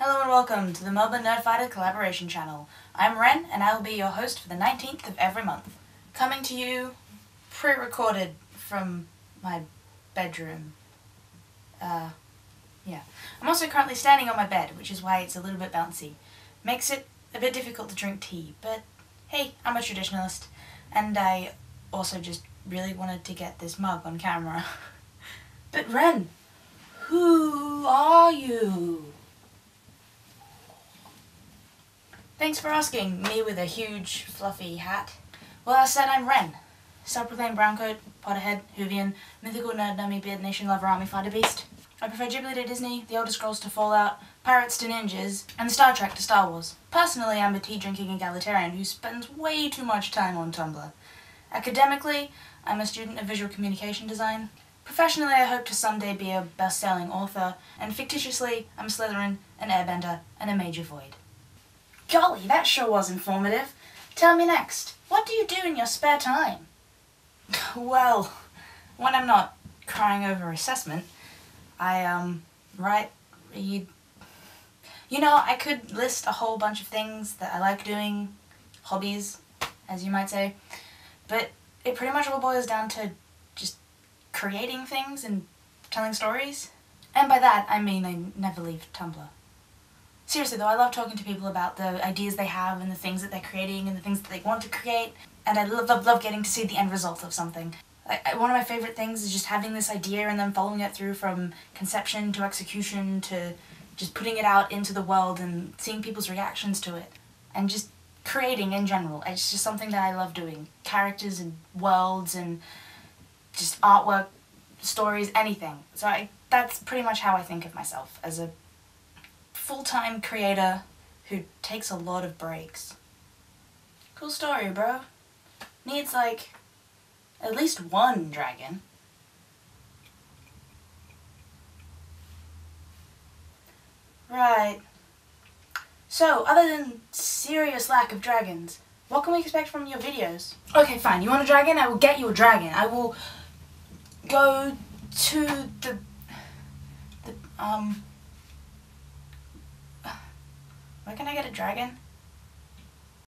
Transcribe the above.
Hello and welcome to the Melbourne Nerdfighter collaboration channel. I'm Ren and I will be your host for the 19th of every month. Coming to you pre-recorded from my bedroom. Uh, yeah. I'm also currently standing on my bed, which is why it's a little bit bouncy. Makes it a bit difficult to drink tea, but hey, I'm a traditionalist, and I also just really wanted to get this mug on camera. but Ren, who are you? Thanks for asking, me with a huge, fluffy hat. Well, I said, I'm Ren. Self-proclaimed browncoat, Potterhead, Whovian, mythical nerd dummy beard nation lover army fighter beast. I prefer Ghibli to Disney, The Elder Scrolls to Fallout, Pirates to Ninjas, and Star Trek to Star Wars. Personally, I'm a tea-drinking egalitarian who spends way too much time on Tumblr. Academically, I'm a student of visual communication design. Professionally, I hope to someday be a best-selling author, and fictitiously, I'm Slytherin, an airbender, and a major void. Golly, that sure was informative. Tell me next, what do you do in your spare time? well, when I'm not crying over assessment, I, um, write, read. You know, I could list a whole bunch of things that I like doing, hobbies, as you might say, but it pretty much all boils down to just creating things and telling stories. And by that, I mean I never leave Tumblr. Seriously though, I love talking to people about the ideas they have and the things that they're creating and the things that they want to create. And I love, love, love getting to see the end result of something. I, one of my favorite things is just having this idea and then following it through from conception to execution to just putting it out into the world and seeing people's reactions to it. And just creating in general. It's just something that I love doing. Characters and worlds and just artwork, stories, anything. So I, that's pretty much how I think of myself, as a full-time creator who takes a lot of breaks. Cool story, bro. Needs like at least one dragon. Right. So, other than serious lack of dragons, what can we expect from your videos? Okay, fine. You want a dragon? I will get you a dragon. I will go to the... the, um... can I get a dragon?